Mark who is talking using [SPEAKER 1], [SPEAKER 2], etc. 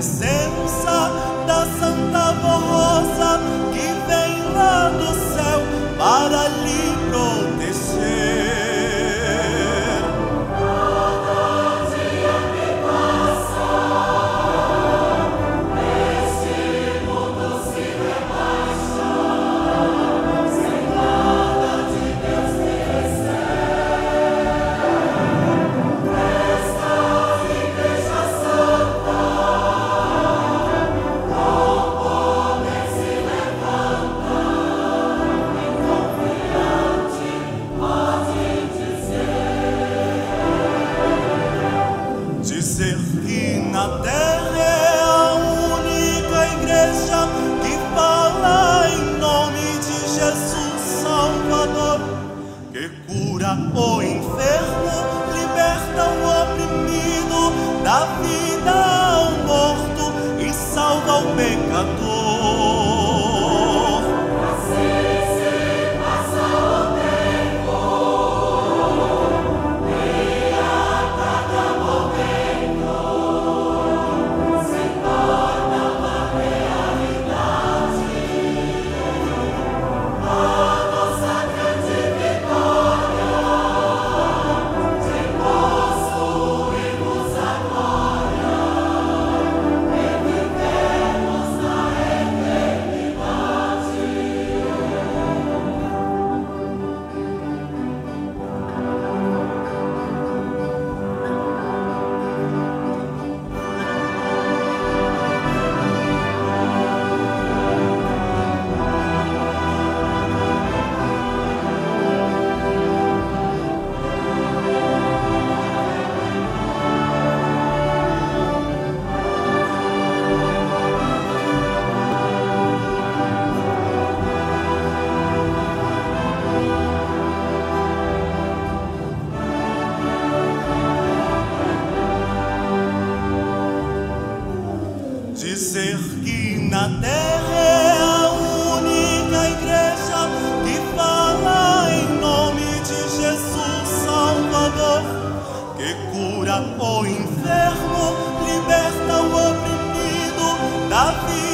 [SPEAKER 1] a presença o enfermo, liberta o oprimido, dá vida ao morto e salva o pecador. Na terra é a única igreja que fala em nome de Jesus Salvador, que cura o enfermo, liberta o oprimido, dá vida